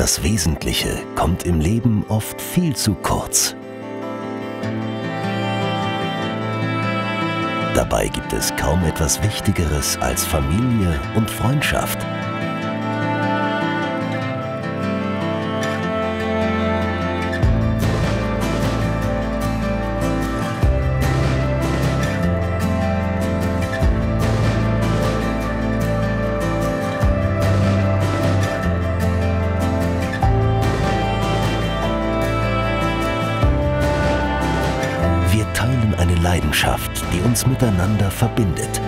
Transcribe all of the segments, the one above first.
Das Wesentliche kommt im Leben oft viel zu kurz. Dabei gibt es kaum etwas Wichtigeres als Familie und Freundschaft. Eine Leidenschaft, die uns miteinander verbindet.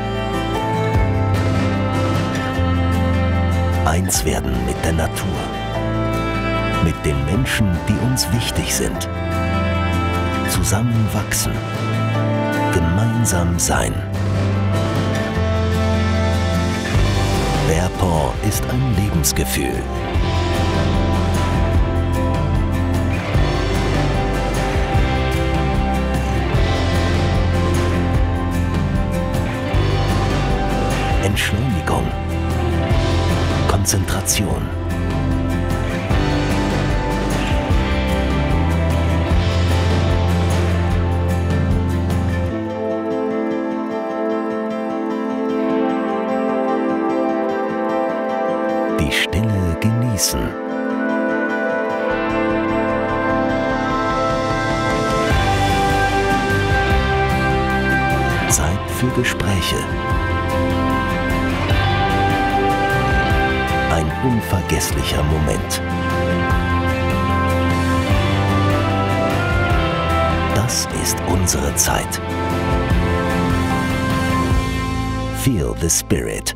Eins werden mit der Natur, mit den Menschen, die uns wichtig sind. Zusammen wachsen, gemeinsam sein. Verpont ist ein Lebensgefühl. Entschleunigung, Konzentration. Die Stille genießen. Zeit für Gespräche. Unvergesslicher Moment. Das ist unsere Zeit. Feel the Spirit.